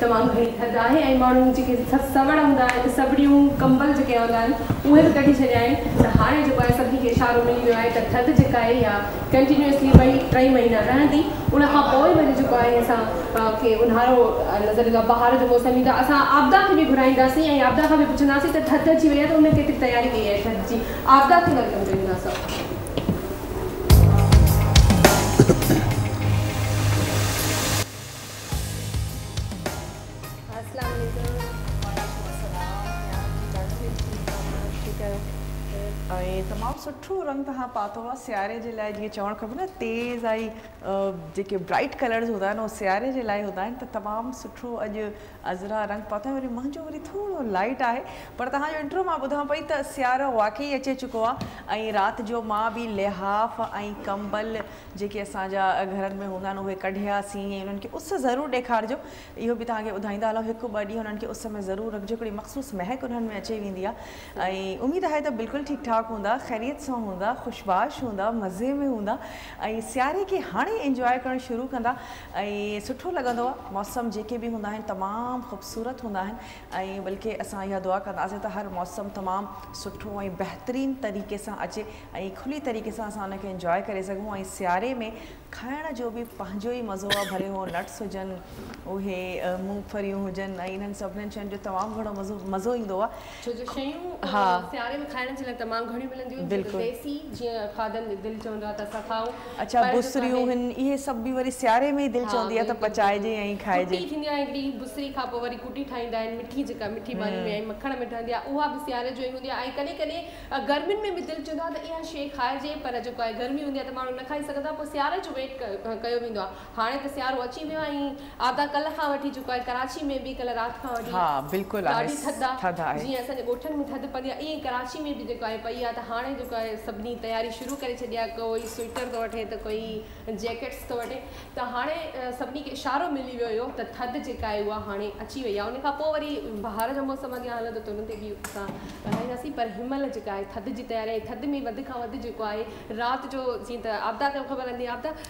تمام گھڑی تھے سنڑ ہوں سبڑیوں کمبل وہ کٹ چھیا ہاں جو ہے سیشارہ مل گیا ہے تو تھکا ہے یہاں کنٹینیوسلی مہینہ رہتی ان کو اُنہاروں نظر پہاڑ جو موسم آپدا کے بھی گھائی آپدا بھی پوچھتا تو تھوڑی رہی ہے تو ان کی تیاری کی تھدا کی ویلکم کر رنگ تم پاتا ہے سیارے چون خبر نا تیز اور برائٹ کلرس ہوں وہ سارے ہوں تو تمام سٹھو اج اذرا رنگ پاتا ہے ویری منہ وائٹ ہے پر تاج انٹرو میں پہرا واقعی اچھی چُکو رات جو بھی لہاف یا کمبل جو گھر میں ہوں وہ کڈیا سی ان کو اس ضرور دے کھارجو یہ تاکہ بدائی ہلو ایک بہت ان کی اس میں ضرور رکھجیے مخصوص محک ان میں اچھی وینی ہے اور امید ہے تو بالکل ٹھیک ٹھاک ہوں خیریت ہوں خوشباش ہوں مزے میں ہوں سارے ہانے انجوائے کرنا شروع کر سوٹو لگ موسم جے بھی ہوں تمام خوبصورت ہوں بلکہ اب یہ دعا کر ہر موسم تمام سٹو بہترین طریقے سے اچے کھلی طریقے سے ان کو انجوائے کر سوں سیرے میں खाइण जो बि पंहिंजो ई मज़ो आहे भले उहो नट्स हुजनि उहे मूंगफलियूं हुजनि ऐं इन्हनि सभिनीनि शयुनि जो तमामु घणो मज़ो मज़ो ईंदो आहे छो जो शयूं हा सियारे में खाइण जे लाइ तमामु घणियूं मिलंदियूं बिल्कुलु देसी जीअं खाधनि खे दिलि चवंदो आहे त असां खाऊं अच्छा बुसरियूं आहिनि इहे सभु बि वरी सियारे में ई दिलि चवंदी आहे त पचाइजे ऐं खाइजे थींदी आहे हिकिड़ी बुसरी खां पोइ वरी कुटी ठाहींदा आहिनि मिठी जेका मिठी भाॼी में मखण में ठहंदी आहे उहा बि सियारे जो ई हूंदी आहे ऐं कॾहिं कॾहिं गर्मियुनि में बि दिलि चवंदो आहे त इहा शइ खाइजे पर जेको आहे गर्मी हूंदी आहे त माण्हू न खाई सघंदा पोइ सियारे जो ہاں تو سیاروں اچھی پوائنٹ آپ کل کراچی میں بھی بالکل میں کراچی میں بھی پئی تیاری شروع کر دی سویٹر تو وٹے تو کوئی جیکٹس تو وٹے تو ہاں سی اشاروں ملی وی ہوکا ہے وہی ہے ان وی بہار کا موسم اگیا ہلکے بھی پر ہم کی تیاری تھد میں رات جو آپ تاکہ خبر آپ تاکہ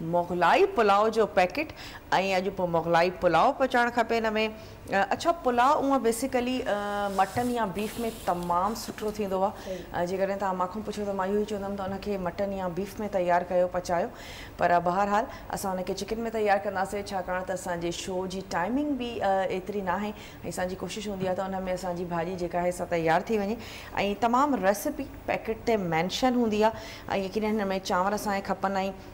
موغلائی پولاؤ جو پیکٹ اور اج مغلائی پاؤ پچائن کپے ان میں اچھا پُلاؤ او بیسکلی مٹن یا بیف میں تمام سٹو ہے جی کاخن پوچھو تو یہ چمکے مٹن یا بیف میں تیار کر پچاؤ پر بہرحال اصل ان کے چکن میں تیار کرکے شو کی ٹائمنگ بھی ایتری نہ سانش ہوں تو ان میں ابھی بھاجی ہے تیار تھی تمام ریسپی پیکٹ مینشن ہوں یعنی ان میں چاور اصل کپن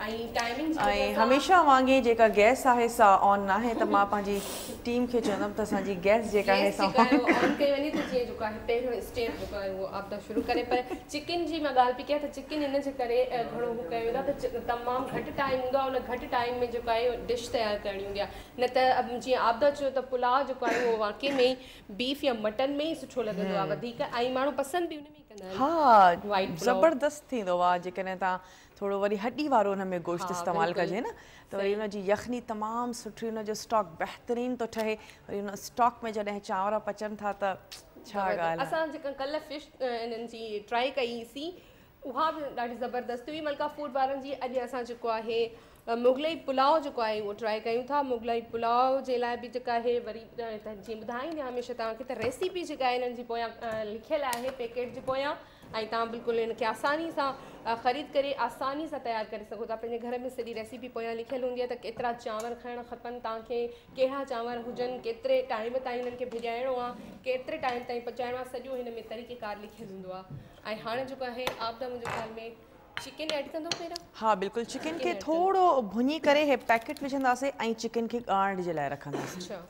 ऐं टाइमिंग ऐं हमेशह वांगुरु जेका गैस आहे सा ऑन न त मां पंहिंजी टीम खे चवंदमि त असांजी गैस जेका आहे पहिरियों स्टेप जेको आहे शुरू करे पर चिकन जी मां ॻाल्हि पई कयां त चिकन इनजे करे घणो कयो वेंदो आहे तमामु घटि टाइम हूंदो आहे उन घटि टाइम में जेको आहे डिश तयारु करणी हूंदी आहे न त जीअं चयो त पुलाउ जेको आहे उहो में ई बीफ या मटन में ई सुठो लॻंदो आहे वधीक ऐं माण्हू पसंदि बि उन में ई कंदा आहिनि हा ज़बरदस्त थींदो आहे जेकॾहिं तव्हां थोरो वरी हॾी वारो हुन में गोश्त इस्तेमालु कजे न त वरी हुनजी यखनी तमामु सुठी हुन जो स्टॉक बहितरीन थो ठहे वरी हुन स्टॉक में जॾहिं चांवर पचनि था त छा ॻाल्हि असां जेका कल्ह फिश इन जी ट्राई कईसीं उहा बि ॾाढी ज़बरदस्त हुई मलका फूड वारनि जी अॼु असां जेको आहे مغلئی پلاؤ جو ہے وہ ٹرائی كے مغلئی پُلاؤ كا بھی جكا ہے ویری بدائی ہمیشہ ریسپی جگہ ہے ان لل ہے پيكٹ بالكل ان كے آسانی سے خرید كر آسانی سے تیار كو گھر میں ساری ریسپی لکھی ہے تو كیترا چانا كا چاور ہوجن كے ٹائم تین انجائنو ہے كیٹرے ٹائم تین پہچائن سو میں طریقے كار لوگ ہے اور ہاں جو آپ تو مجھے چکن ایڈ کندو پیرا ہاں بالکل چکن کے تھوڑو بھنی کرے ہے پیکٹ میں چندہ سے آئیں چکن کے گانڈ جلائے رکھا ہاں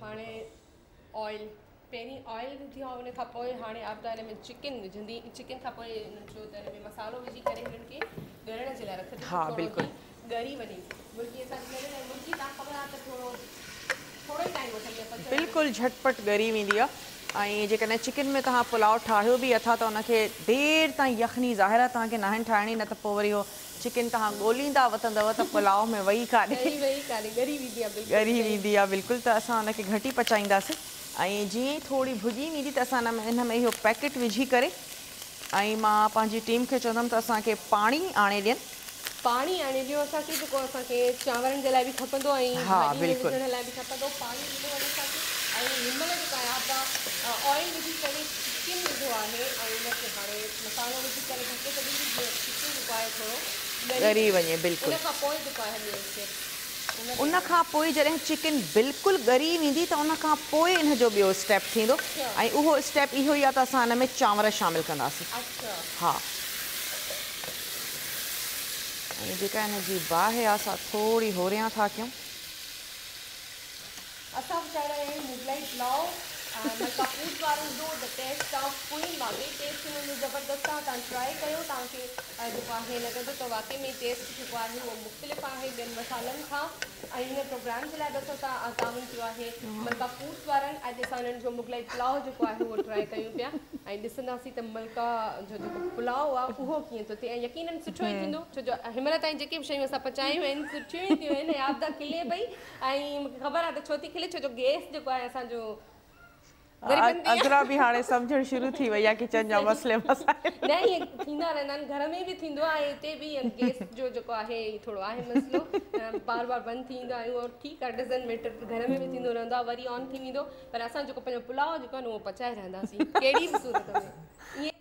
ہانے آئل پہنی آئل دیا ہونے کھا پوئے ہانے آپ دارے میں چکن جندی چکن کھا پوئے نچو دارے میں مسالوں بھی جی کرے ہیں ان کے گرڑا جلائے رکھا ہاں بالکل گری بنی ملکی ایسا جلائے رہے ہیں ملکی تاں کبھر آتا تھوڑو تھوڑو ہی ٹائم ہوتا ہے بلکل جھٹ پٹ گری میں دیا ऐं चिकन में तव्हां पुलाव ठाहियो बि अथव त हुनखे देरि ताईं यखनी ज़ाहिर आहे तव्हांखे नाहिनि ठाहिणी न त पोइ वरी उहो चिकन तव्हां ॻोल्हींदा वठंदव त पुलाव में वेही काने वेंदी आहे बिल्कुलु त असां हुनखे घटि ई पचाईंदासीं ऐं जीअं थोरी भुॻी वेंदी त असां हिन में इहो पैकेट विझी करे ऐं मां पंहिंजी टीम खे चवंदमि त असांखे पाणी आणे ॾियनि पाणी ॾियो ऑयल ان ج چکن بالکل گری نہیں تو انجو اسٹپ تھی وہ اسٹپ یہ تو چاور شامل کراہ تھوڑی ہوریاں تھا کوں رہے ہیں مغلائی پلاؤ ऐं ॾिसो तव्हां जो आहे मलका फ्रूट वारा अॼु असां मुगलाउ जेको आहे उहो ट्राए कयूं पिया ऐं ॾिसंदासीं त मलका जो जेको पुलाउ आहे उहो कीअं थो थिए ऐं यकीन सुठो ई थींदो छो जो हिन ताईं जेके बि शयूं असां पचायूं आहिनि सुठियूं ई खिले भई ऐं मूंखे ख़बर आहे त छो थी खिले छो जो गैस जेको आहे असांजो बिते बि आहे बार बार बंदि थी वेंदा आहियूं पर असां जेको पंहिंजो पुलाव जेको आहे पचाए रहंदासीं कहिड़ी मसालो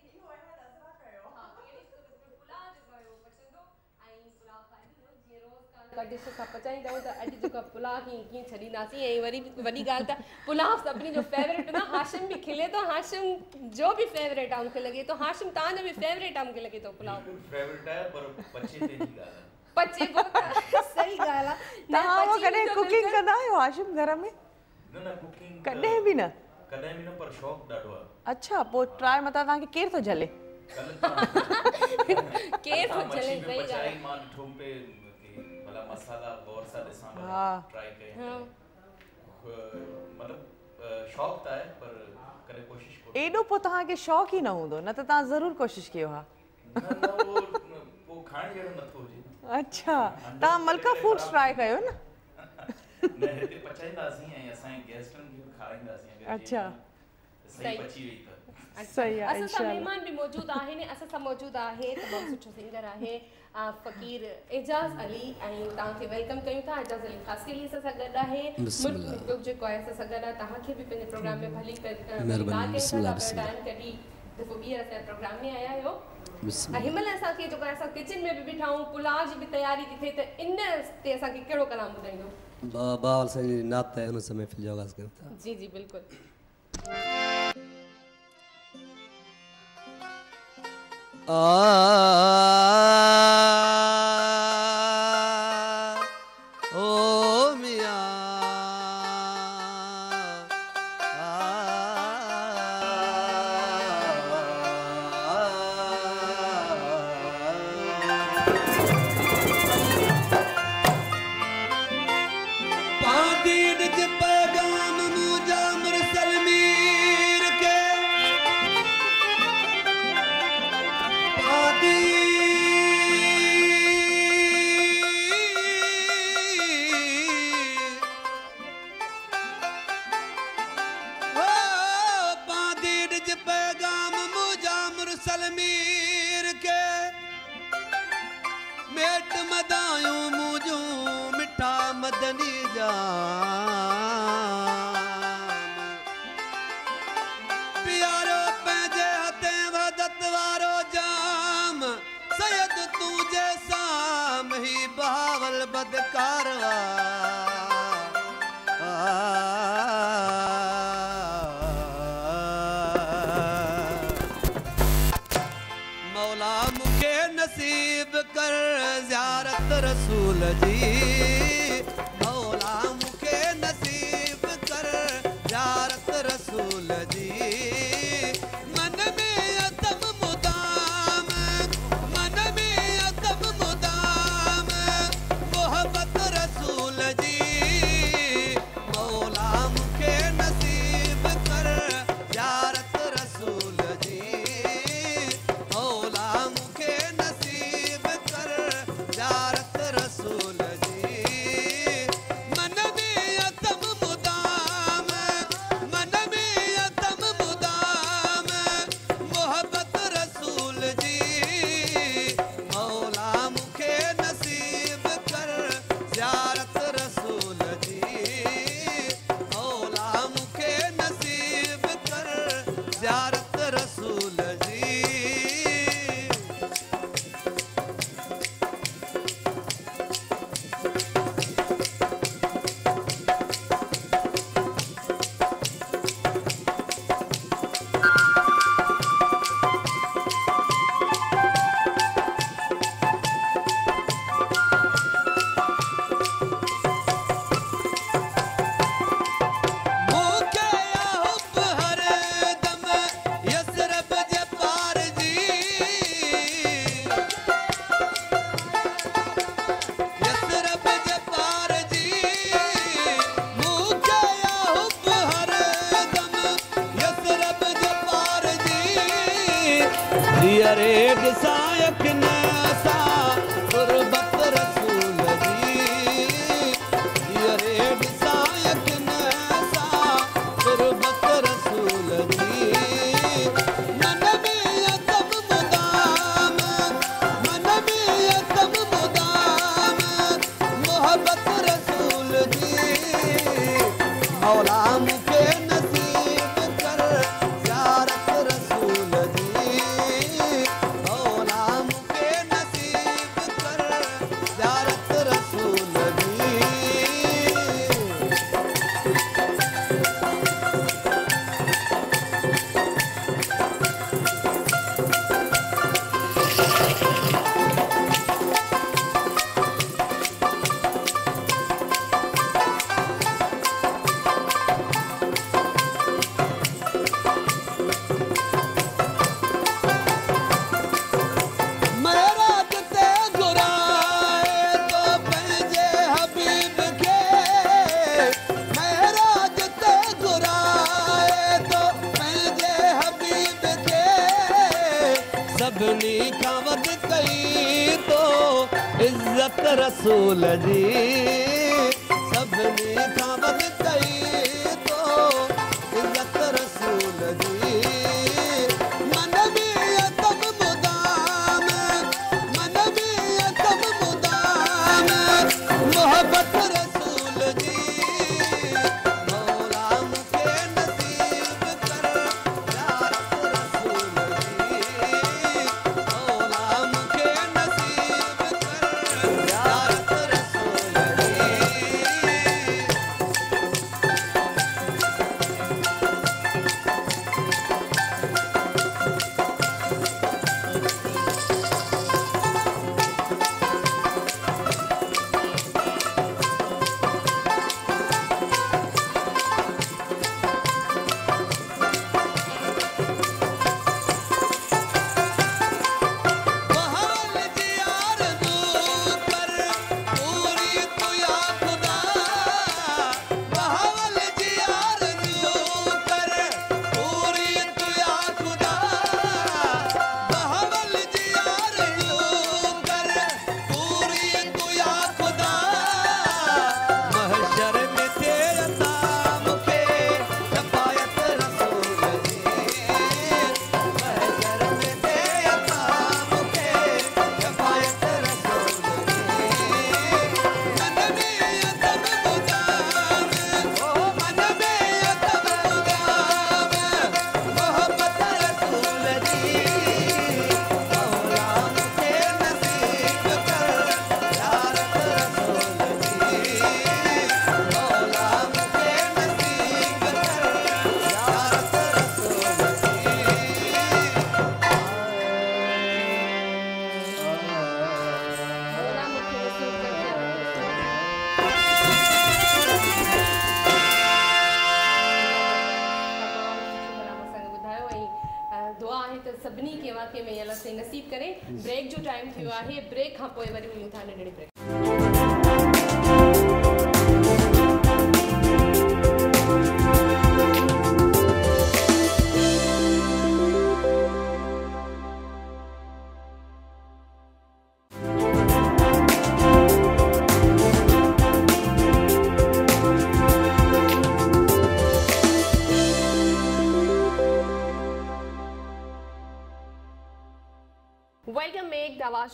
कढी सुखा पचाईंदा त अॼु जेको पुलाव कीअं कीअं छॾींदासीं ऐं वरी वॾी ॻाल्हि त पुलाव सभिनी जो फेवरेट न हाशिम बि खिले थो हाशिम जो बि फेवरेट आहे मूंखे लॻे थो हाशिम तव्हांजो बि फेवरेट आहे मूंखे लॻे थो पुलाव पचे सही ॻाल्हि आहे तव्हां उहो कॾहिं कुकिंग कंदा आहियो हाशिम घर में न न कुकिंग कॾहिं बि न कॾहिं बि न पर शौक ॾाढो आहे अच्छा पोइ ट्राए मतलबु तव्हांखे केरु थो झले केरु थो झले सही ॻाल्हि मां ॾिठो पे न हूंदो न तव्हां ज़रूरु कोशिश कयो हा अच्छा فقیر اعجاز علی ऐं तव्हांखे वेलकम कयूं था एजाज़ अली ख़ासी अली सां गॾु आहे मुल्क जेको आहे असां सां गॾु आहे तव्हांखे बि पंहिंजे प्रोग्राम में भली दफ़ो ॿीहर असांजे प्रोग्राम में आया आहियो हिनमहिल असांखे जेको आहे असां किचन में बि बीठा आहियूं पुलाउ जी बि तयारी थी थिए त इन ते असांखे कहिड़ो कलाम ॿुधाईंदो جی جی بالکل آہ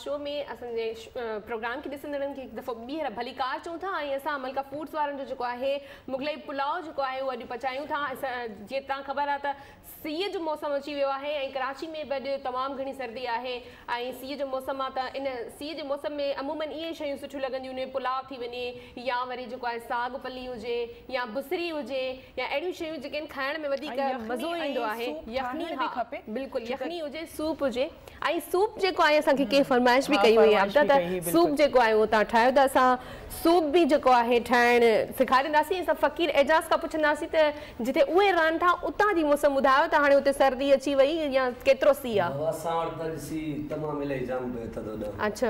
भली चऊं था ऐं मुगलई पुलाव जेको आहे उहो अॼु पचायूं था जीअं तव्हां ख़बर आहे त सीअ जो मौसमु अची वियो आहे ऐं कराची में बि अॼु तमामु घणी सर्दी आहे ऐं सीअ जो मौसम आहे त इन सीअ जे मौसम में अमूमन इहे शयूं सुठियूं लॻंदियूं आहिनि पुलाउ थी वञे या वरी जेको आहे साग पली हुजे या बुसरी हुजे या अहिड़ियूं शयूं जेके खाइण में फरमाइश भी कई हुई अबदा त सूप जेको आहे उहो तव्हां ठाहियो सूप बि जेको आहे ठाहिणु सेखारींदासीं फ़क़ीर एजाज़ खां पुछंदासीं त जिते उहे रहनि था उतां जी मौसमु ॿुधायो त हाणे सर्दी अची वई या केतिरो सी आहे अच्छा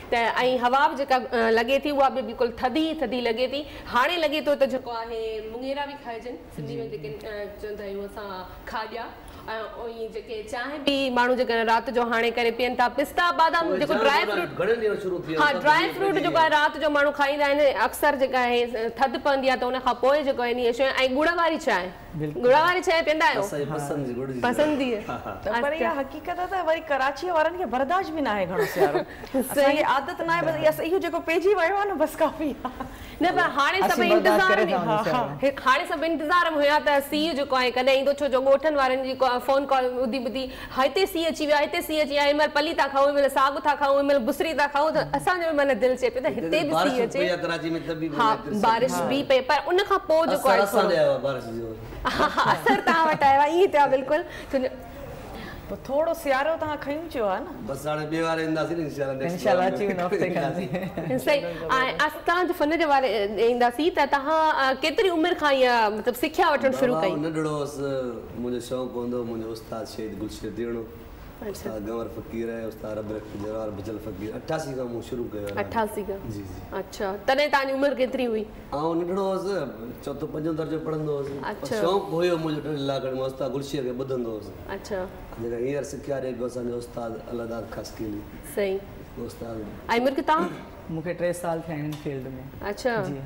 त ऐं हवा बि जेका लॻे थी उहा बि बिल्कुलु थधी थधी लॻे थी हाणे लॻे थो त जेको आहे मुङेरा बि खाइजनि सिंधी में जेके असां खाॼा ऐं जेके चांहि बि माण्हू जेके राति जो हाणे करे पीअनि था पिस्ता बादाम जेको हा जेको आहे राति जो माण्हू खाईंदा आहिनि अक्सर जेका आहे थधि पवंदी आहे त पोइ जेको गुड़ वारी चांहि हिते सीउ अची वियो आहे हिते सी अची विया हिन पली त खाऊं साॻु था खाऊं भुसरी त खाऊं त हिते असर तहां वटा आयो आहे ई ते बिल्कुल तो थोड़ो सियारो तहां खयूं चो हा ना बस आने बे वारे इंदा सी इंशाल्लाह इंशाल्लाह जी नो हफ्ते फन जे वारे इंदा सी ता तहां केतरी उमर खाई मतलब सिखया वटण शुरू कई नडड़ो मुजे शौक होंदो मुजे उस्ताद शहीद गुलशेद अच्छा गवर फकीर है उस्ताद अब्र जरार बजल फकीर 88 का मु शुरू कयो 88 का जी जी अच्छा तने ता उमर केतरी हुई आउ निडो होस चतो पजो दर्जो पढंदो होस अच्छा शौक होयो मु लागण मु उस्ताद गुलशीर के बदंदो होस अच्छा जरा हियर सिखारे गोसा ने उस्ताद अल्लाह दाद खास के लिए مونکي 3 साल ٿين فيلد फील्ड में अच्छा जी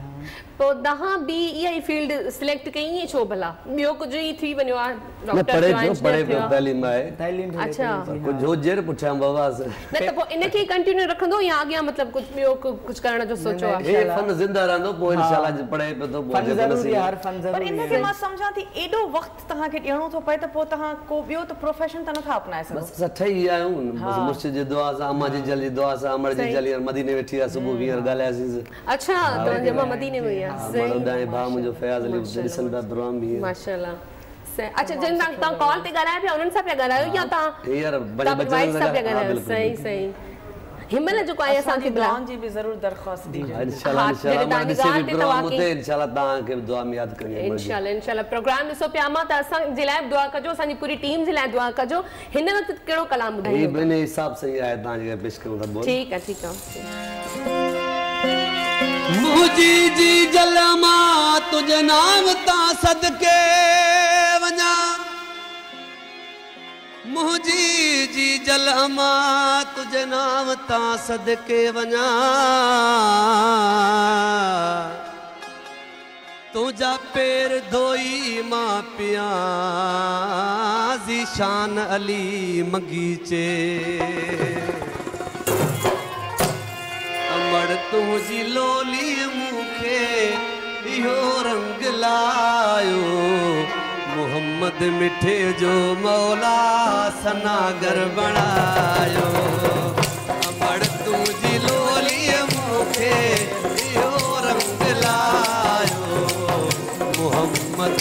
پوء ڏهاه به يي فيلد سلیکٽ ڪئي چُه بلا بيو ڪجهه ٿي بنيوآ ڊاڪٽر پڙه थी پڙه تعليم آءَ اچھا ڪجهه جو جير پڇيا بابا سر نه ته ان کي ڪنٽينيو رکندو يا آڳيا مطلب ڪجهه بيو ڪجهه ڪرڻ جو سوچيو آهي هي فن زنده راندو پوء ان شاء الله پڙه پتو صبح بیئر گال عزیز اچھا تو ہاں، جمع مدینے ہوئی ہے ہاں، صحیح مالو دانے بھا مجھو فیاض علی جلسن پہ درام بھی ہے ماشاءاللہ اچھا جن تاں کال تے گلائے پہ انہوں سے پہ گلائے ہو یا تاں یہ بڑے بچے سے گلائے ہاں، صحیح صحیح ہمیں جو کوئی اسان کی بلان جی بھی ضرور درخواست دی جائے انشاءاللہ انشاءاللہ مانی سے بھی پروگرام ہوتے انشاءاللہ تاں کے دعا میاد کریں انشاءاللہ انشاءاللہ پروگرام اسو پیاما تا اسان جلائے دعا کا جو اسان جی پوری ٹیم جلائے دعا کا جو ہنے وقت کڑو کلام بڑھائی ہوگا یہ بینے حساب سے ہی آئے تاں جگہ پیش کروں تھا بول ٹھیک ہے ٹھیک مجی جی جلما تجھ نام تاں صدقے ونیا मुझी जी जल अमा तुझे नाम ता सदिके वञा तुंहिंजा पेर धोई माउ पिया जी शान अली मगीचे अमड़ तुझी लोली रंग लायो احمد مٹھے جو مولا سنا گھر بڑا رنگ لا محمد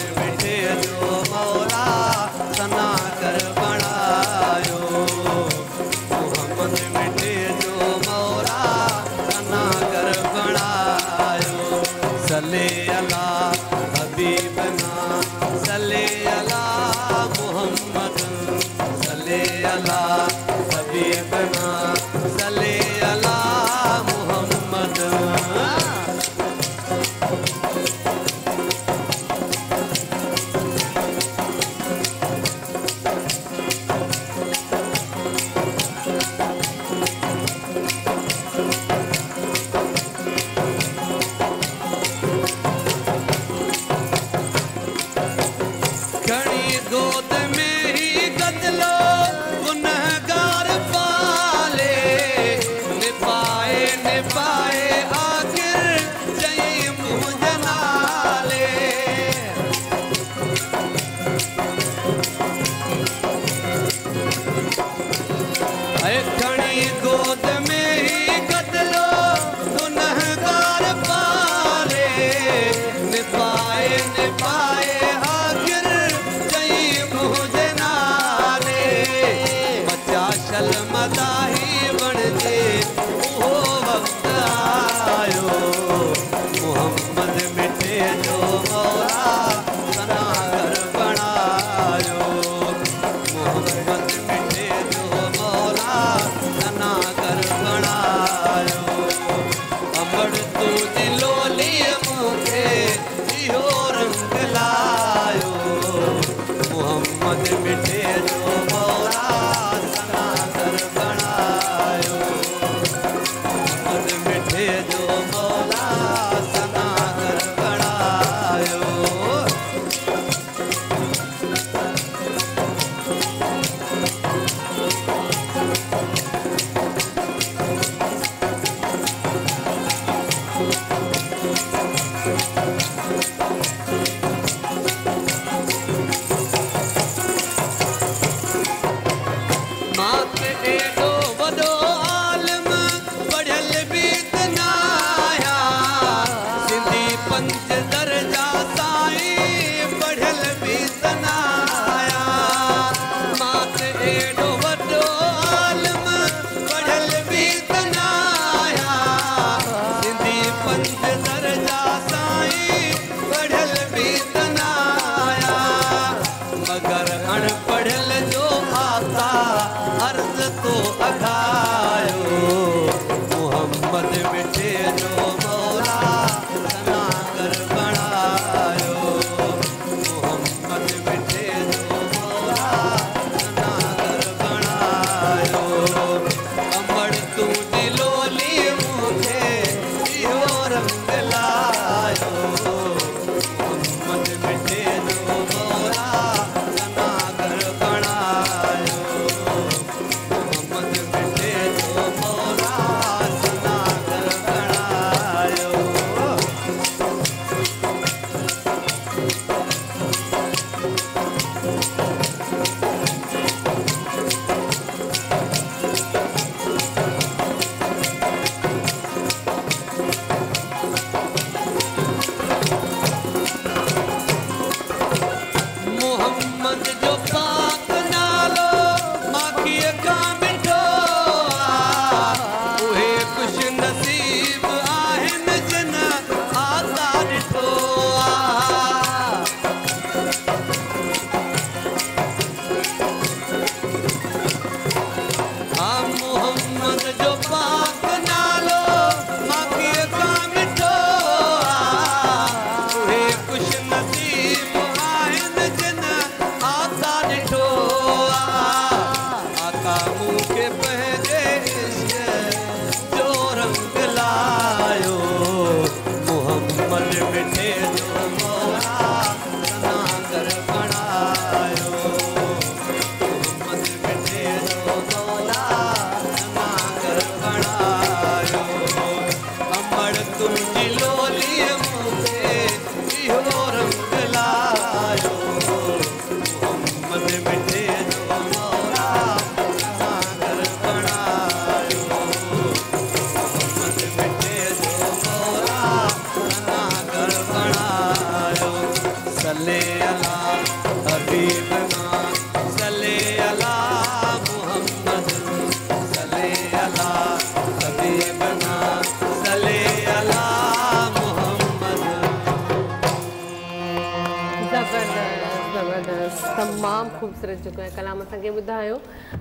जेको आहे कलाम असांखे ॿुधायो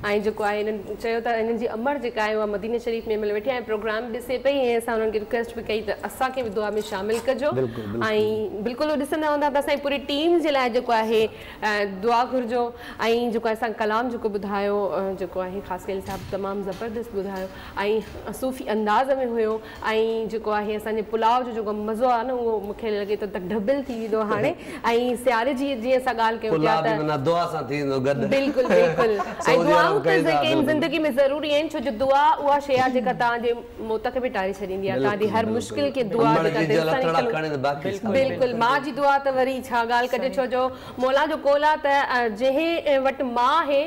ऐं जेको आहे हिननि चयो त हिननि जी अमर जेका आहे उहा मदीने शरीफ़ वेठी ऐं प्रोग्राम बि ॾिसे पई ऐं असां हुननि खे रिक्वेस्ट बि कई त असांखे बि दुआ में शामिलु कजो ऐं बिल्कुलु ॾिसंदा हूंदा त असांजी पूरी टीम जे लाइ जेको आहे दुआ घुरिजो ऐं जेको आहे असां कलाम जेको ॿुधायो जेको आहे ख़ासि साहिबु तमामु ज़बरदस्तु ॿुधायो ऐं सूफ़ी अंदाज़ में हुयो ऐं जेको आहे असांजे जो जेको मज़ो आहे न उहो मूंखे लॻे थो त डबिल थी वेंदो हाणे ऐं सियारे जीअं असां ॻाल्हि कयूं आहिनि छो दुआ उहा शइ आहे जेका तव्हांजे मौत खे बि टाइ छॾींदी आहे बिल्कुलु मां जी दुआ त वरी छा ॻाल्हि कजे जो मौला जो कोला त जंहिं वटि माउ आहे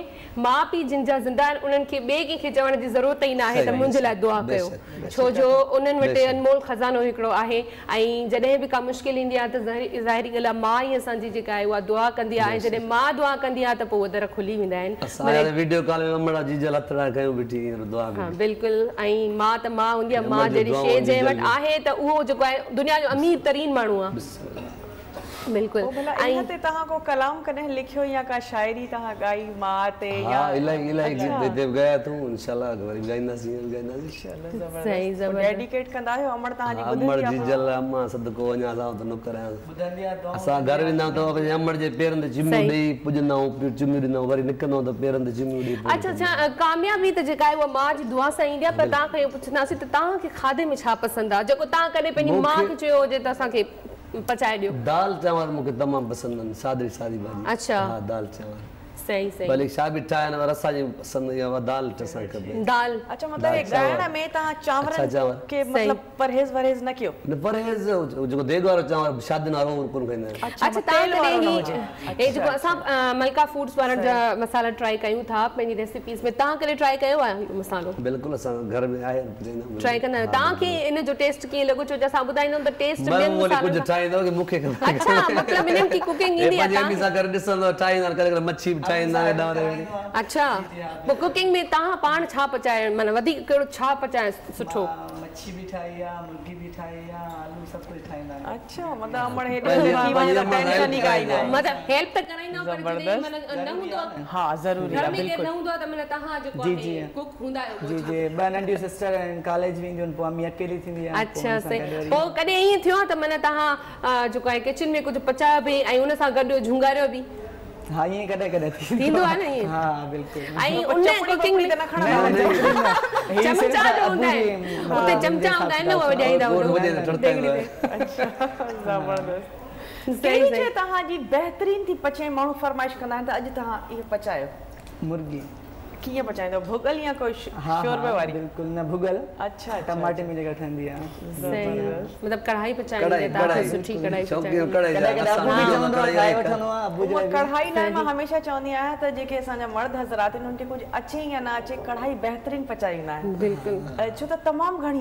माउ पीउ जंहिंजा ज़िंदा उन्हनि खे चवण जी ज़रूरत ई न आहे त मुंहिंजे लाइ दुआ कयो जो उन्हनि वटि अनमोल खज़ानो हिकिड़ो आहे ऐं जॾहिं बि का मुश्किल ईंदी आहे ताहिरी मां ई असांजी जेका आहे दुआ कंदी आहे त पोइ वधी वेंदा आहिनि दुनिया जो अमीर तरीन माण्हू आहे छा पसंदि आहे जेको तव्हां खे चयो हुजे त पचाए ॾियो दाल चांवर मूंखे तमामु पसंदि आहिनि सादि दाल चांवर सही सही भले छा बिठा है वरस जी पसंद या दाल चसा कर दाल अच्छा मतलब गाना में ता चावर के मतलब परहेज वरेज ना कियो परहेज जो देदवार चावर शादी नारो कोन अच्छा तेल ने ही ए जो अस मलका फूड्स वाला जा मसाला ट्राई कयो था पनि रेसिपीज में ता के ट्राई कयो मसालो बिल्कुल अस घर में आए ट्राई करना ता के इन जो टेस्ट के लगो जो जसा बुदाई न टेस्ट में मसाला कुछ ट्राई दो कुकिंग ही नहीं अच्छा पोइ कुकिंग में तव्हां पाण छा पचायां वधीक कहिड़ो छा पचाए सुठो सही पोइ कॾहिं थियो पचायो बि ऐं गॾु झुंगारियो बि ہاں تھیندو ہے ہے ہے ہے نا نا بالکل ائی ان کوکنگ تنا کھڑا چمچا ہاں، چمچا جو ہوندا ہوندا اوتے وہ وہ وجائی وجائی اچھا زبردست جی بہترین تھی پچے مانو فرمائش ہے تا اج یہ مرغی कढ़ाई लाइ मैं हमेशा चवंदी आ त जेके असांजा मर्द हजरत आहिनि हुनखे कुछ अच्छे या ना अच्छे कढ़ाई बेहतरीन पचाईना आहिनि बिल्कुलु छो त तमाम घणी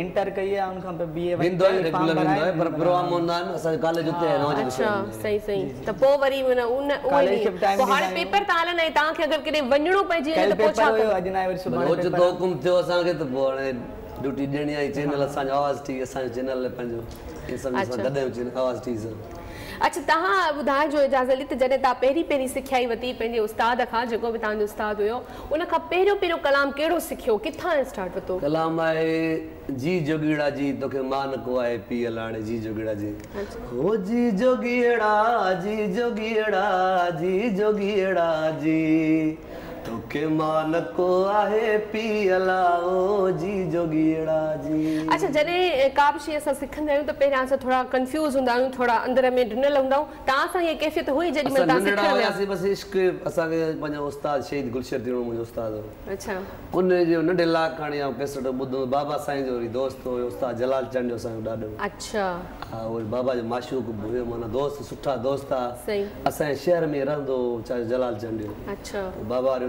इंटर कई आहे उन खां पोइ बीए विंदो रेगुलर विंदो आहे पर प्रोग्राम हूंदा आहिनि असांजे कॉलेज उते आहे नौजवान अच्छा सही सही त पोइ वरी उन उन कॉलेज पेपर त हलन आहे तव्हां खे अगरि किथे वञणो पइजी वञे त पोइ छा कयो अॼु रोज तो हुकुम थियो असां खे त ड्यूटी ॾियणी आहे चैनल आवाज़ चैनल आवाज़ अच्छा तव्हां ॿुधाइजो तव्हां पहिरीं पहिरीं सिखाई वरिती पंहिंजे उस्ताद खां जेको बि तव्हांजो उस्ताद हुयो उन खां पहिरियों पहिरियों कलाम कहिड़ो सिखियो किथां तोके मान को आहे पीला ओ जी जोगीड़ा जी अच्छा जने काबशी अस सिखन जायो तो पहला अस थोड़ा कंफ्यूज हुंदा हूं थोड़ा अंदर में डन लंदा हूं ता अस ये कैफियत हुई जदी मैं ता सिखया अस नंडा इश्क अस के उस्ताद शहीद गुलशर दिनो मुजो उस्ताद अच्छा कुन जो नडे ला काणी आ कैसेट बुदो बाबा साईं जो री दोस्त हो उस्ताद जलाल चंद जो साईं दादो अच्छा हां और बाबा जो माशूक बुए माने दोस्त सुठा दोस्त आ सही शहर में चाहे जलाल अच्छा बाबा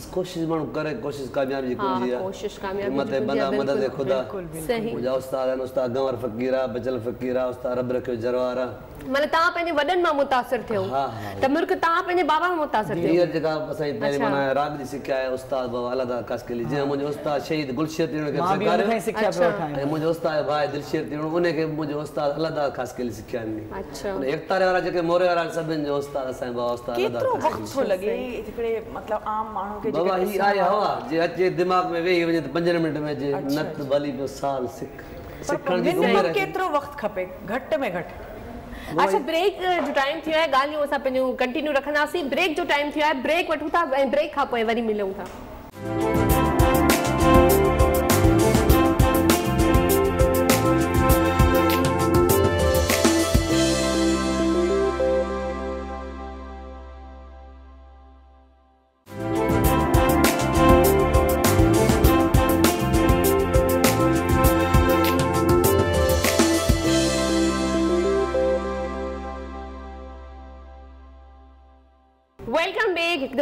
बस कोशिश मन करे कोशिश कामयाब जी कुंजी है हां कोशिश कामयाब मत बंदा मदद खुदा सही मुजा उस्ताद है उस्ताद गवर फकीरा बचल फकीरा उस्ताद रब रखे जरवारा मतलब ता पने वडन मा मुतासिर थयो हां त मुर्क ता पने बाबा मा मुतासिर थयो ये जगह असई पहले मना राग दी सिखाया उस्ताद बाबा अलग आकाश के लिए मुजे उस्ताद शहीद गुलशेर तिणो के सरकार मा भी सिखाया उठाए मुजे उस्ताद भाई दिलशेर तिणो उने के मुजे उस्ताद अलग आकाश के लिए सिखाया नी अच्छा एक तारे वाला जके मोरे वाला सब जो उस्ताद असई बाबा उस्ताद वक्त लगे इतने मतलब आम मानो के बाबा ही आया हुआ जे अच्छे दिमाग में वे ही 15 मिनट में जे नत वाली पे साल सिख सिखण जी उम्र है केतरो वक्त खपे घट में घट अच्छा ब्रेक जो टाइम थियो है गालियों सा पनु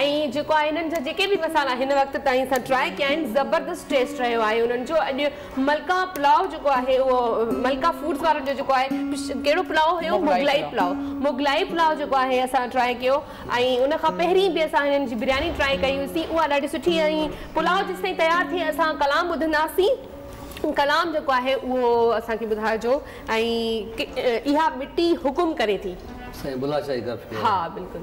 اور جو ہے ان کے بھی مسالہ انائی کیا زبردست ٹیسٹ رہو ہے ان ملکا پلاؤ ہے وہ ملکا فوڈ والوں پلاؤ ہو مغلائی پلاؤ مغلائی پلاؤں ٹرائی کیا اور ان کا پہن بھی بریانی ٹرائی کیسے پولاؤ جس تھی تیار تھی اب کلام بدھندی کلام جو ہے وہ مٹی حکم کرے تھی ہاں بالکل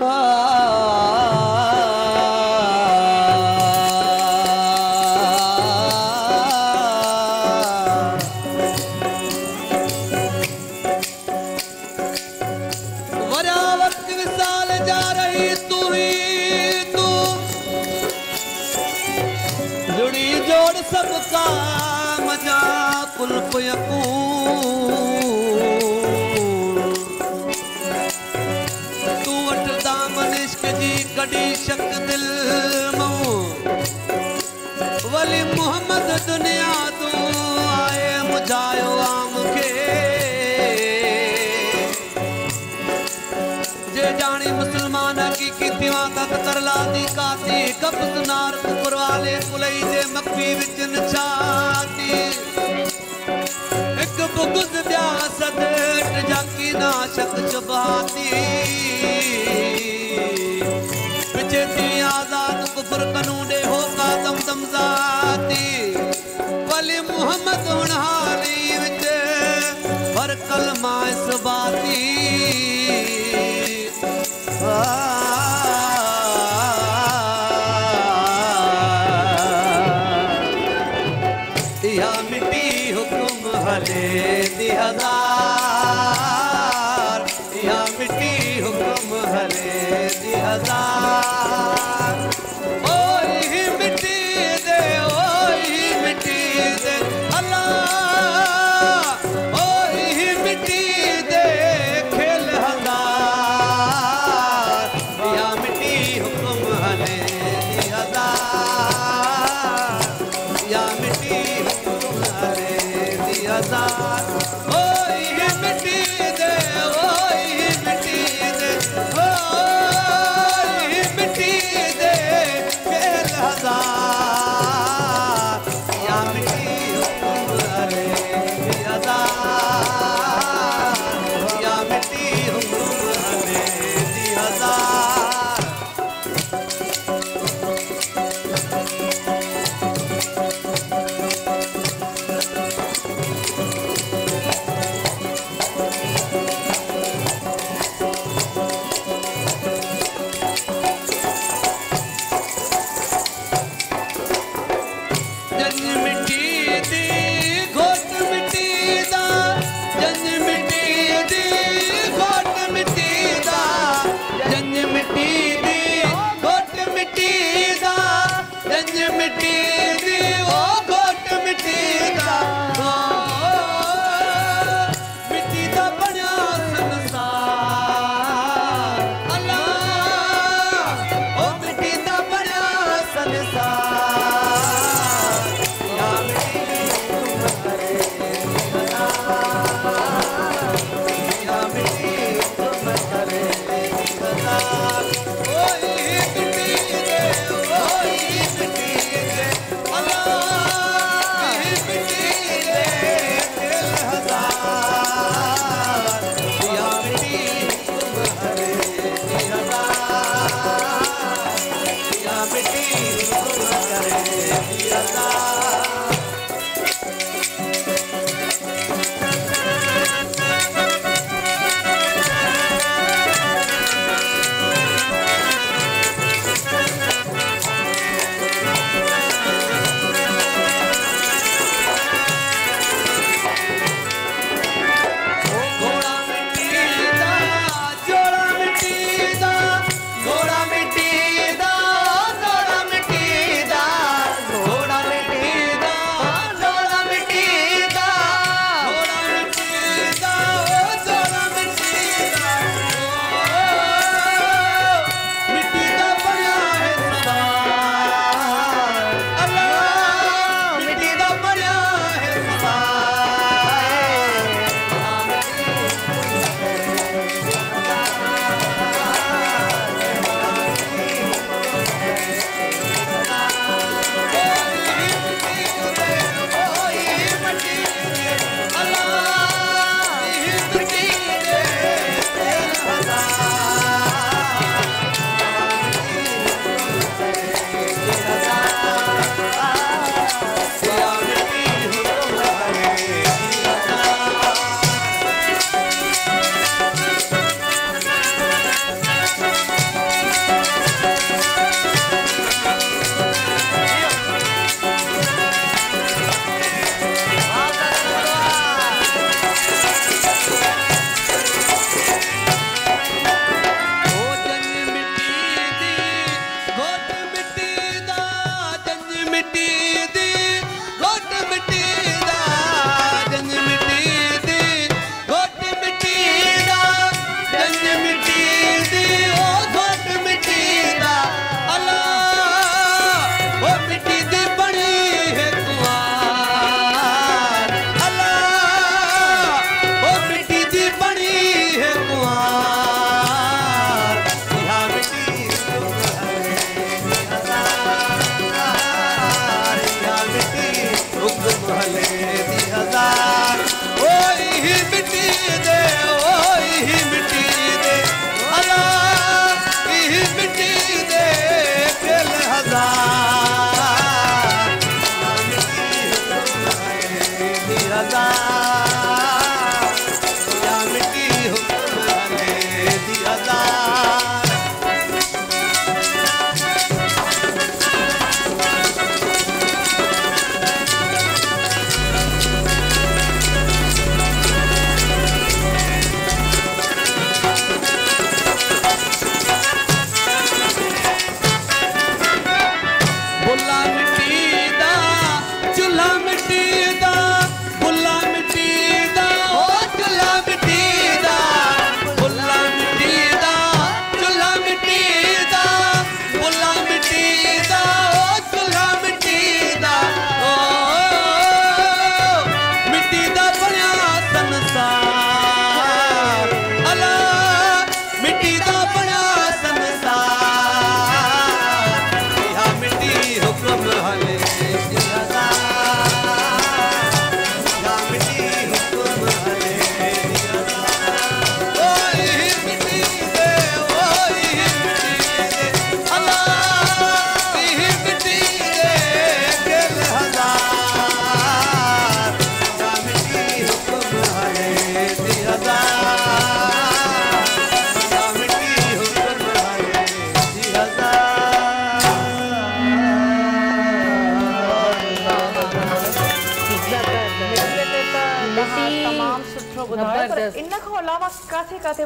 啊。تو تو دامن عشق شک دل محمد جانی مسلمان کا قطر کیترا دیار کالے پلئی کے مکھی بچا دی جا جاکی ناشک پچھے تھی آزاد کفر ہو سمزاتی ولی محمد وچے آزادی سبھی دیا مٹی حکم ہل دیا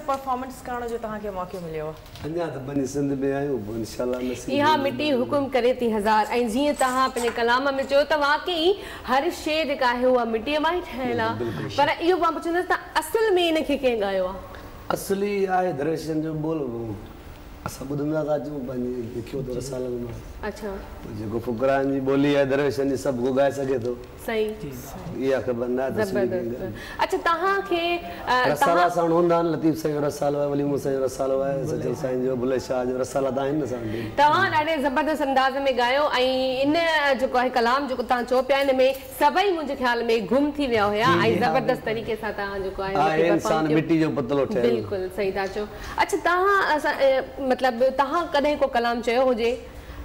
परफॉर्मेंस करण जो तहां के मौके मिलयो अन्या तो सिंध में आयो इंशाल्लाह नसीब यहां मिट्टी हुकुम करे थी हजार ए जिए तहां अपने कलाम में जो तो वाकई हर शय जका है वो मिट्टी में ठैला पर यो बा पूछन त असल में इन के के गयो असली आए दर्शन जो बोल वो अस बुदना का जो बनी देखो तो रसाल अच्छा जो जी बोली है दर्शन सब गो गा सके तो सही इहा ख़बर न अच्छा तव्हांखे रसाला साण हूंदा आहिनि लतीफ़ साईं जो रसालो आहे वलीमो साईं जो रसालो साईं जो भुले शाह जो रसाला त आहिनि असां तव्हां ॾाढे ज़बरदस्त अंदाज़ में ॻायो ऐं इन जेको आहे कलाम जेको तव्हां चओ इन में सभई मुंहिंजे ख़्याल में गुम थी विया हुया ऐं ज़बरदस्त तरीक़े सां तव्हां जेको आहे इंसान मिटी जो पतलो ठहियो बिल्कुलु सही था अच्छा तव्हां असां मतिलबु तव्हां को कलाम चयो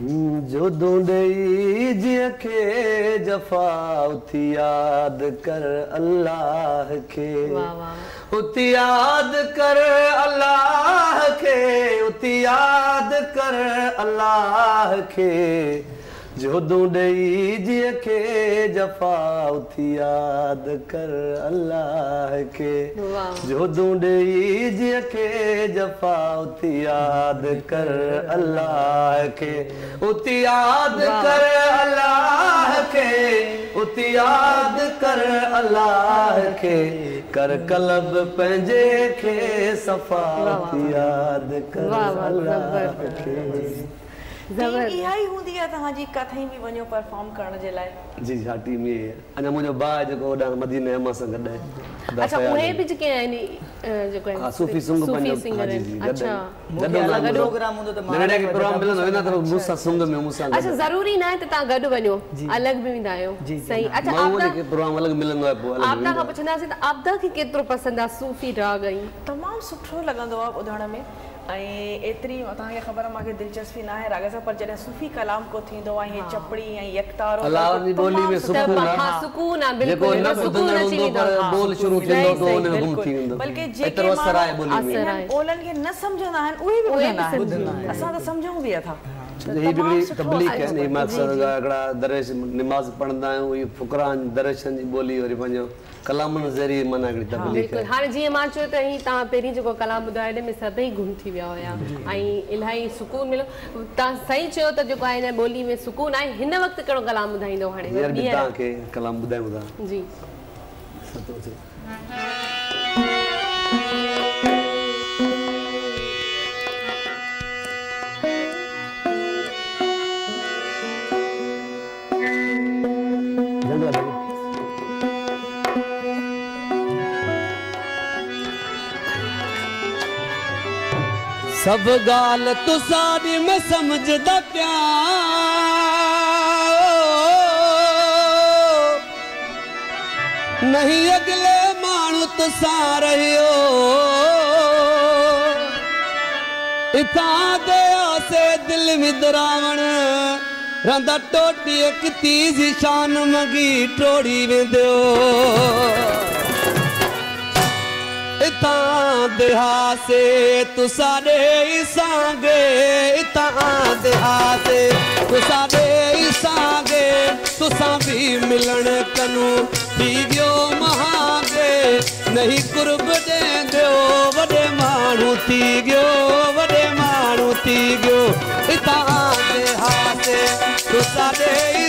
जफ़ा उती याद कर अल्लाह के उती याद कर अल्लाह के उती याद कर अलाह के। जो जपाउ थी यादि कर अला खे अलाह खे सफ़ा थी यादि कर جي هي هندي تا جي کٿي بي بڻيو پرفارم ڪرڻ جي لاءِ جي سار تي مي انموجو با جو مديني ما سان گڏ آهي اچھا مهي به جيڪي آهي ني جو آهي صوفي سنگ صوفي سنگ اچھا ننه پروگرام هوندو ته ننه پروگرام ملندو هو اي اتري اتا کي خبر ما کي دلچسپي ناهي راڳا صاحب جنهن صوفي کلام کو ٿيندو آهي چپڙي ۽ يقطارو الله جي बोली ۾ سڪون آهي سڪون آهي بالکل سڪون آهي بول شروع ٿيندو ٿو ان ۾ ٿيندو بلڪه جيڪي ما اثر آهي بولن ۾ اولن کي نه سمجهندا آهن اوهي به हाणे जीअं मां चयो तव्हां पहिरीं जेको कलाम ॿुधायो हिन में सभई गुम थी विया हुया ऐं इलाही सुकून मिलो तव्हां सही चयो त जेको आहे हिन बोली में सुकून आई हिन वक्त कहिड़ो कलाम जी सब गाल तो सारी में समझदा सम्झंदा नहीं अगले अॻिले तो तुसारे हो ते आसे दिलि में दरावण रंदा टोटी एक जी शान मगी टोड़ी में दो हितां दासे तुसां ई साॻे हितां दासे तुसां ई साॻे तसां बि मिलण कनूं थी महांगे न वॾे ਗਿਓ ਇਤਾਂ ਦਿਹਾਸੇ माण्हू थी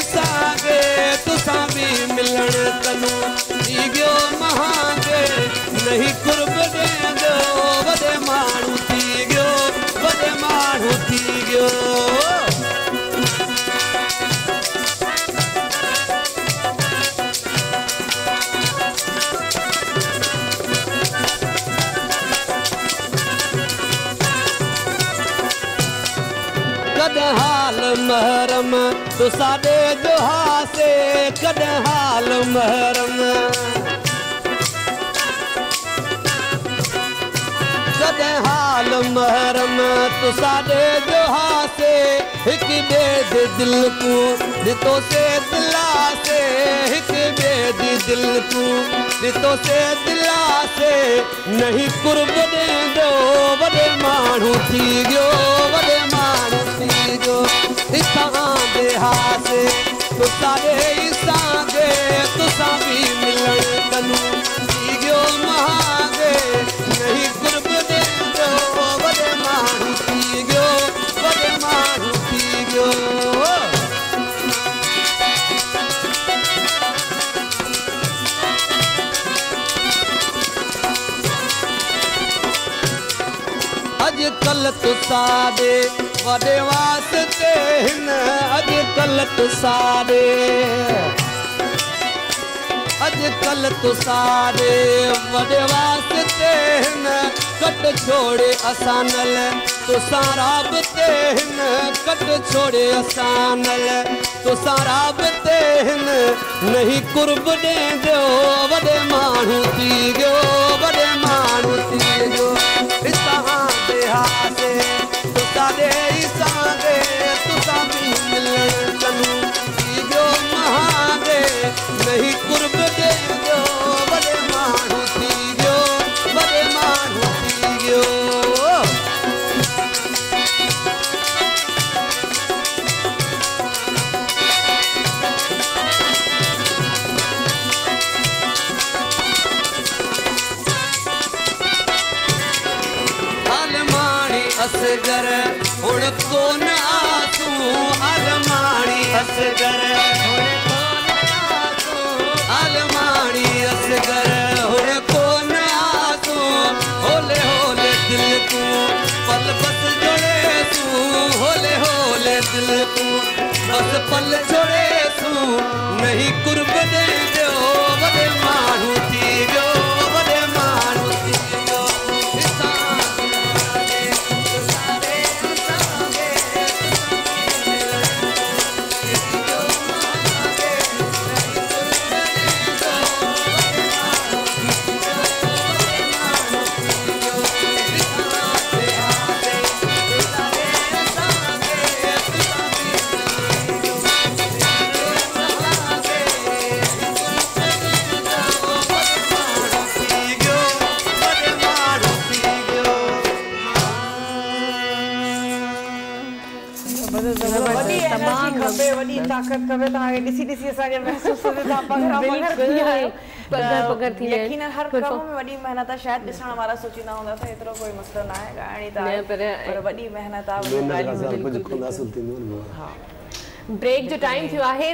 कॾहिं हाल महरमे दो हिकु ॿे जे दिलू ते दिलासे हिकु ॿे दिलो ते दिलासे न वॾे माण्हू थी वियो वॾे جو ساتے سی ملے بن گیو مہاد مارتی گیو مارتی گیو اجکل تو سا دے वॾे वास्ते हिन न अॼुकल्ह तुसारे सारे अॼुकल्ह तुसारे वॾे वास्ते हिन कट छोड़े असां आसानल तुसारा बि हिन कट छोड़े असां नल तुसां आसानल तुसार बि कुर्ब वॾे माण्हू थी वियो वॾे माण्हू थी जी हारे اش گر ہونا تلواری اش گر ہو گر ہونا تل ہول دل تل پت جوڑے تل ہول دل تس پل جوڑے تھی قربت हूंदासीं ब्रेक जो टाइम थियो आहे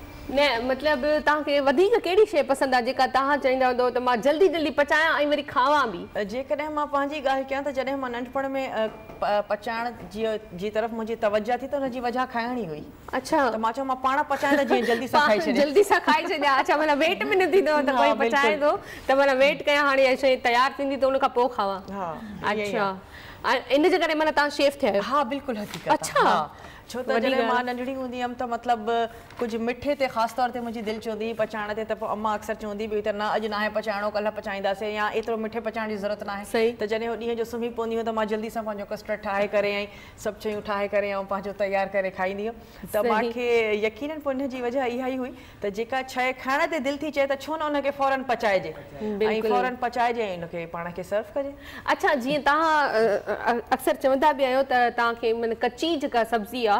न मतिलबु तव्हांखे वधीक कहिड़ी शइ पसंदि आहे जेका तव्हां चवंदा हूंदव त मां जल्दी जल्दी पचायां ऐं वरी खावां बि जेकॾहिं मां पंहिंजी ॻाल्हि कयां तॾहिं मां नंढपण में पचाइण जीअं जीअं तरफ़ मुंहिंजी तवजा थी त हुनजी वजह खाइणी हुई अच्छा मां चयो मां पाण पचायां जीअं पचायां थींदी त हुन खां पोइ खावांजे करे हा बिल्कुलु अच्छा छो त जॾहिं मां नंढड़ी हूंदी हुअमि त मतिलबु कुझु मिठे ते ख़ासि तौर ते मुंहिंजी दिलि चवंदी हुई पचाइण ते त पोइ अमा अक्सर चवंदी हुई भई त न अॼु न आहे पचाइणो कल्ह पचाईंदासीं या एतिरो मिठे पचाइण जी ज़रूरत न आहे सही त जॾहिं हू ॾींहं जो सुम्ही पवंदी हुयूं त मां जल्दी सां पंहिंजो कस्टर्ड ठाहे करे ऐं सभु शयूं ठाहे करे ऐं पंहिंजो तयारु करे खाईंदी हुयमि त मूंखे यकीन जी वजह इहा ई हुई त जेका शइ खाइण ते दिलि थी चए त छो न हुनखे फौरन पचाइजे ऐं फौरन पचाइजे ऐं हुनखे पाण खे सर्व कजे अच्छा जीअं तव्हां अक्सर चवंदा बि आहियो त तव्हांखे माना कची जेका सब्जी आहे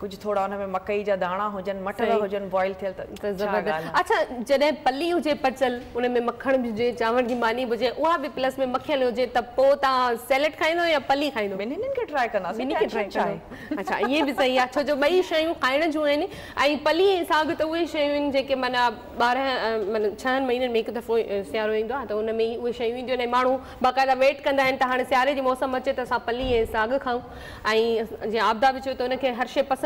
कुझु थोरा हुन मकई जा दाणा हुजनि मटर हुजनि बॉइल थियल अच्छा जॾहिं पली हुजे पचियलु में मखण बि हुजे चांवर जी मानी बि हुजे उहा बि प्लस में मखियल हुजे त पोइ तव्हां सैलेड खाईंदो या पली खाईंदो अच्छा ईअं बि सही आहे छो जो ॿई शयूं खाइण जूं आहिनि ऐं पली ऐं साॻ त उहे शयूं आहिनि जेके माना ॿारहं छह महीननि में हिकु दफ़ो सिआरो ईंदो आहे त उन में ई उहे शयूं ईंदियूं आहिनि माण्हू बाक़ाइदा वेट कंदा आहिनि त हाणे मौसम अचे त असां पली ऐं खाऊं ऐं जीअं आपदा बि चयो त हर शइ पसंदि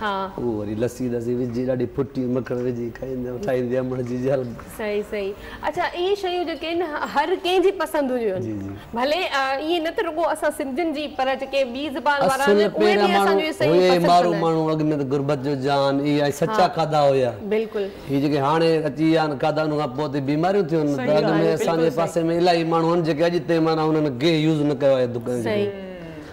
हां वो वरी लस्सी दसी विजी लाडी फुटी मकर विजी खाइन उठाइन दे अमण जी जल सही सही अच्छा ये शय जो के न हर के जी पसंद भले ये न तो रुको अस सिंधन जी पर जे के बी जुबान वाला ने कोई सही पसंद है मारो मानु में तो गुरबत जो जान ये सच्चा खादा होया बिल्कुल ये जे के हाने अची या खादा न बहुत बीमारी थियो न अग में असन पासे में इलाई मानु जे के अजते माना यूज न कयो दुकान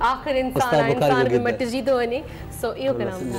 آخر انسان انسان مٹجی تو بتائج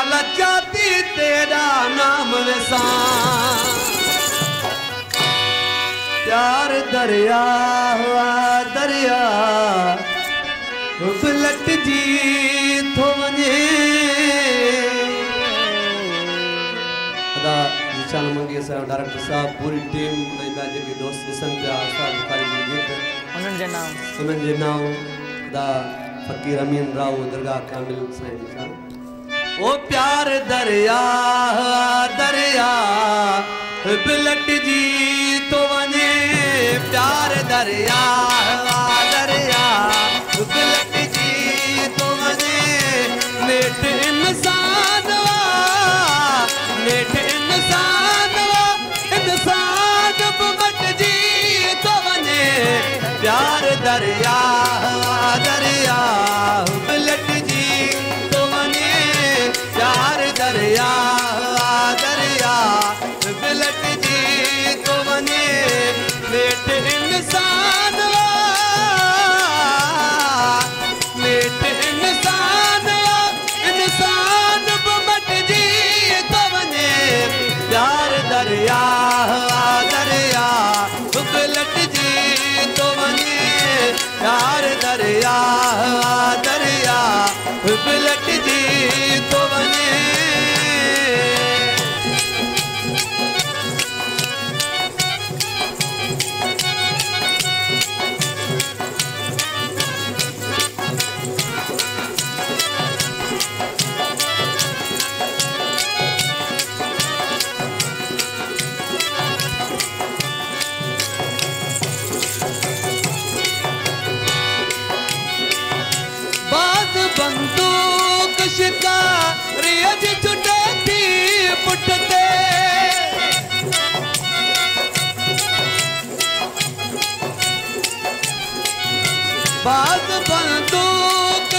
डायरेक्टर साहिबु पूरी टीम जेके दोस्त फकी रमीन राव दुर्गा कामिल प्यारु दरिया दरिया बिलट जी थो वञे प्यार दरिया दरिया बिलट जी थो वञे प्यार दरिया दरियाटजी त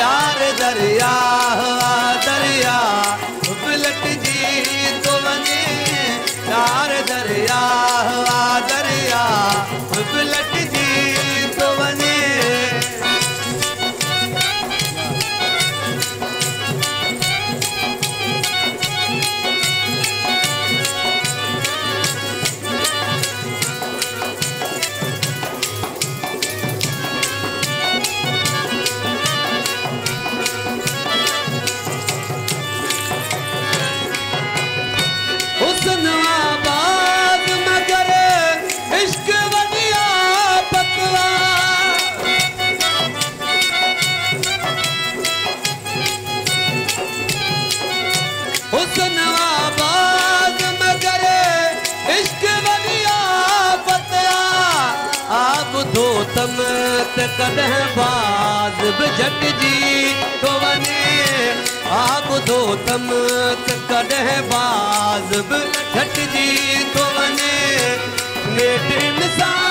चार दरिया हुआ दरिया भुॻल जी तो वञे चार दरिया हुआ दरिया भुॻल कॾहिं बास बि झटि जी थो वञे कॾहिं बास बि झटि जी थो वञे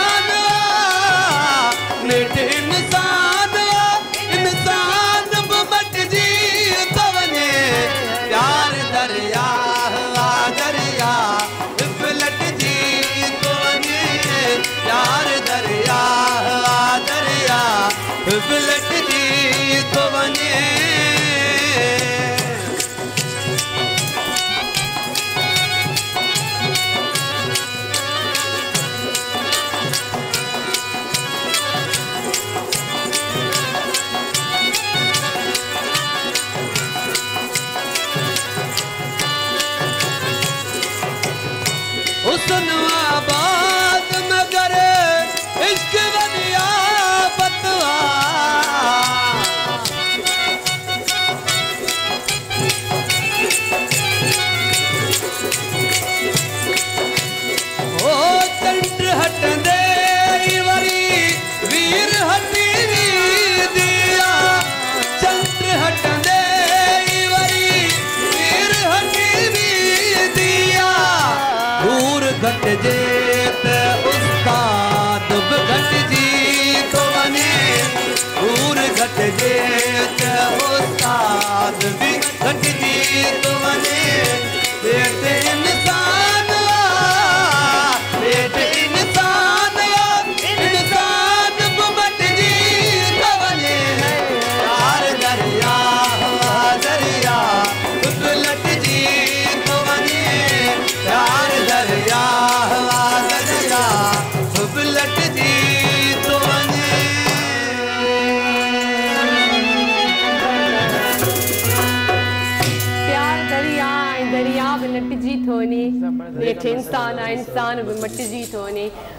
Babylon. بيت أستاذ بك नुक़सान हुन मटिजी थो वञे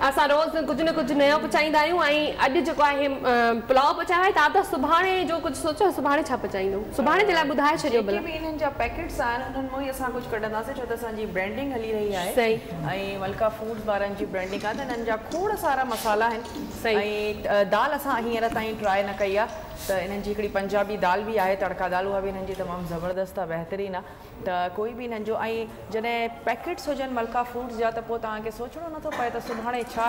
असां रोज़ कुझु न कुझु नओं पचाईंदा आहियूं ऐं अॼु जेको आहे पुलाउ पचायां तव्हां त सुभाणे जो कुझु सोचियो सुभाणे छा पचाईंदो सुभाणे छॾियो कुझु कढंदासीं छो त थोरा सारा मसाला आहिनि साईं ऐं दाल असां हींअर ताईं ट्राए न कई आहे त इन्हनि जी हिकिड़ी पंजाबी दाल बि आहे तड़का दाल उहा बि हिननि जी तमामु ज़बरदस्तु आहे बहितरीनु आहे त कोई बि हिननि जो ऐं जॾहिं पैकेट्स हुजनि मलका फ्रूट्स जा त पोइ तव्हांखे सोचणो नथो पए त सुभाणे छा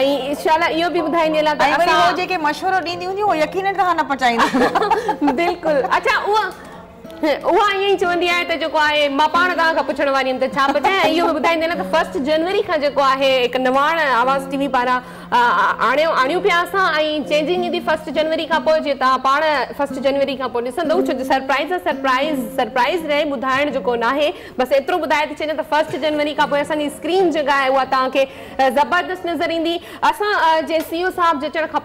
ऐं इहो बि ॿुधाईंदे जेके मशवरो ॾींदी हूंदी उहो यकीन तव्हां पहुचाईंदी बिल्कुलु अच्छा उहा उहा ईअं ई चवंदी आहे त जेको आहे मां पाण तव्हां खां पुछण वारी हुअमि त छा ॿुधायां इहो ॿुधाईंदी आहियां त फस्ट जनवरी खां जेको आहे हिकु नवाण आवाज़ टीवी वी पारां आणियूं पिया असां ऐं चेंजिंग ईंदी फस्ट जनवरी खां पोइ जीअं तव्हां पाण फस्ट जनवरी खां पोइ ॾिसंदव छो जो सरप्राइज़ सरप्राइज़ सरप्राइज़ रहे ॿुधाइण जेको न आहे बसि एतिरो ॿुधाए थी त फस्ट जनवरी खां पोइ असांजी स्क्रीन जेका आहे उहा तव्हांखे नज़र ईंदी असां जे e साहिबु खां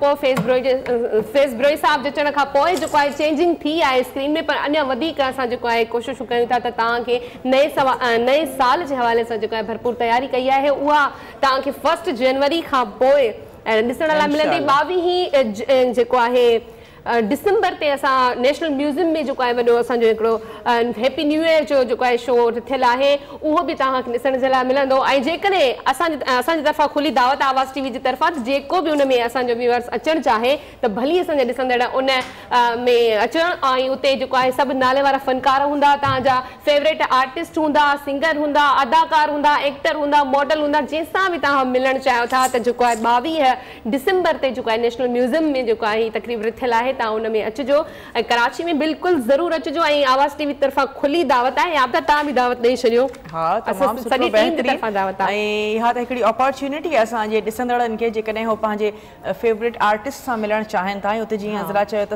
पोइ साहिबु खां کوشش کروں سوا نئے سال کے حوالے سے بھرپور تیاری کی وہ تک فسٹ جنوری کا ملتی بو डिसंबर ते असां नेशनल म्यूज़ियम में जेको आहे वॾो असांजो हिकिड़ो हैप्पी न्यू ईयर जो जेको आहे शो रिथियल आहे उहो बि तव्हांखे ॾिसण जे लाइ मिलंदो ऐं जेकॾहिं असांजे असांजे दफ़ा खुली दावत आवाज़ टी वी जे तरफ़ां जेको बि उन असांजो व्यूअर्स अचणु चाहे त भली असांखे ॾिसंदड़ उन में अचणु ऐं उते जेको आहे सभु नाले वारा फ़नकार हूंदा तव्हांजा फेवरेट आर्टिस्ट हूंदा सिंगर हूंदा अदाकार हूंदा एक्टर हूंदा मॉडल हूंदा जंहिंसां बि तव्हां मिलणु चाहियो था त जेको आहे ॿावीह डिसंबर ते जेको आहे नेशनल म्यूज़ियम में जेको आहे तकरीब रिथियल आहे चयो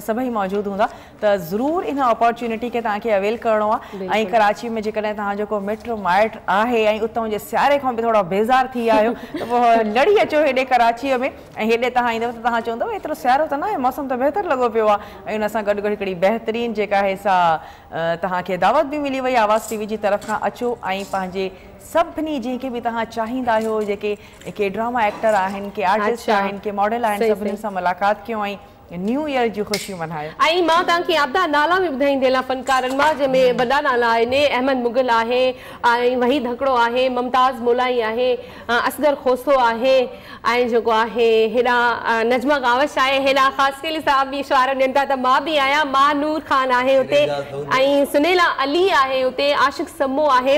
सभई मौजूदु अपॉर्चुनिटी खे अवेल करिणो आहे सियारे खां बि थोरो बेज़ार थी आयो अचो हेॾे कराचीअ में ऐं हेॾे तव्हां ईंदव सियारो त न پو انسان بہترین جگہ ہے سا تا دعوت بھی ملی ہوئی آواز ٹی وی کی طرف اچھا سی جی بھی تب چاہوے کے ڈراما ایکٹر آپ کے آرٹسٹ ہیں ماڈل ہیں سبھی ملاقات کی न्यू ईयर जी ख़ुशियूं मल्हायो ऐं मां तव्हांखे यापा नाला बि ॿुधाईंदी अहिलां फ़नकारनि मां जंहिंमें वॾा नाला आहिनि अहमद मुगल आहे ऐं वहीदकड़ो आहे मुमताज़ मोलाई आहे असगर खोसो आहे ऐं जेको आहे हेॾा नजमा गावश आहे हेॾा साहब साहिब इशारा ॾियनि था त मां बि आहियां मां नूर ख़ान आहे हुते ऐं सुनेला अली आहे हुते आशिक़ु समू आहे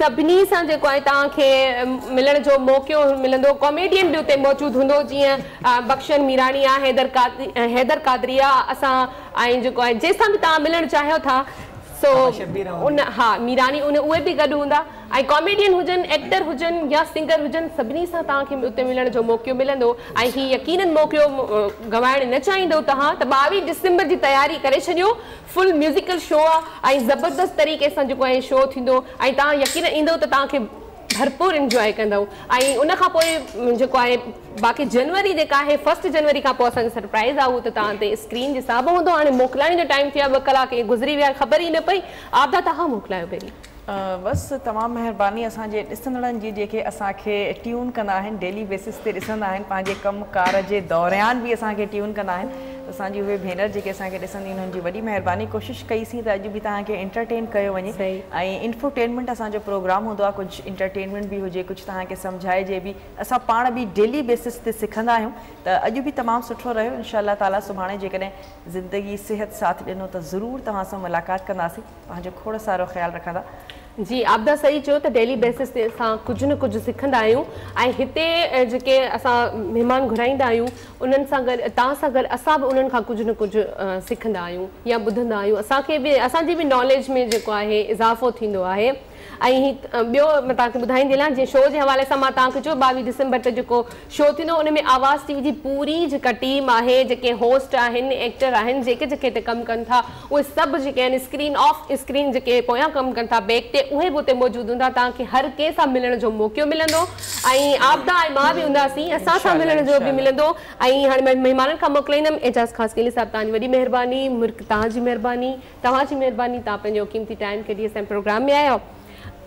सभिनी सां जेको आहे तव्हांखे मिलण जो मौको मिलंदो कॉमेडियन बि हुते मौजूदु हूंदो जीअं बख्शन मीराणी आहे हैदर हैदर कादरी आहे असां ऐं जेको आहे जंहिंसां बि था सो उन हा मीरानी उन उहे बि गॾु हूंदा ऐं कॉमेडियन हुजनि एक्टर हुजनि या सिंगर हुजनि सभिनी सां तव्हांखे उते मिलण जो मौको मिलंदो ऐं हीउ यकीन मौक़ो गवाइण न चाहींदो तव्हां त ॿावीह डिसंबर जी तयारी करे छॾियो फुल म्यूज़िकल शो आहे ऐं ज़बरदस्त तरीक़े सां जेको आहे शो थींदो ऐं तव्हां यकीन ईंदो त तव्हांखे भरपूर इंजॉय कंदव ऐं उनखां पोइ जेको आहे बाक़ी जनवरी जेका आहे फस्ट जनवरी खां पोइ असांखे सरप्राइज़ आहे हू त तव्हां ते स्क्रीन जे हिसाबु हूंदो हाणे मोकिलाइण जो टाइम थियो आहे ॿ कलाक इहे गुज़री विया ख़बर ई न पई आपदा तव्हां मोकिलायो पहिरीं बसि तमामु महिरबानी असांजे ॾिसंदड़नि जी जेके असांखे ट्यून कंदा आहिनि डेली बेसिस ते ॾिसंदा आहिनि पंहिंजे कमकार जे दौरयानि बि असांखे ट्यून कंदा आहिनि تو ابھی وہنر جی ابسند ان کی ویڈی کوشش کیسے تو اج بھی تک انٹرٹین اینفرٹینمینٹ اب پوگرام ہوں کچھ اینٹرٹینمینٹ بھی ہوج کچھ تاکہ سمجھائج بھی اصل پڑھ بھی ڈیلی بیس سے سکھا تو اج بھی تمام سٹو رہے ان شاء اللہ تعالیٰ جی زندگی صحت ساتھ دینو تو ضرور تا ملاقات کراسا سارا خیال رکھتا जी आपा सही चो तो डेली बेसिस से असां कुछ न कुछ सीखा आहियूं ऐं हिते जेके असां महिमान घुराईंदा आहियूं उन्हनि सां गॾु तव्हां न कुछ सीखा आयो या ॿुधंदा असा के भी असि भी नॉलेज में जो है इज़ाफ़ो थींदो ऐं ॿियो मां तव्हांखे ॿुधाईंदी जीअं शो जे हवाले सां मां तव्हांखे चयो ॿावीह ते जेको शो थींदो उन में आवाज़ टीवी जी पूरी जेका टीम आहे जेके होस्ट आहिनि एक्टर आहिनि जेके जेके हिते कमु कनि था उहे सभु जेके आहिनि स्क्रीन ऑफ स्क्रीन जेके पोयां कमु कनि था ते उहे बि मौजूदु हूंदा तव्हांखे हर मिलण जो मिलंदो ऐं आपदा ऐं मां बि हूंदासीं असां सां मिलण जो बि मिलंदो ऐं हाणे मां महिमाननि एजाज़ साहिबु तव्हांजी वॾी तव्हांजी महिरबानी तव्हांजी महिरबानी तव्हां पंहिंजो क़ीमती टाइम कढी असांजे प्रोग्राम में आया आहियो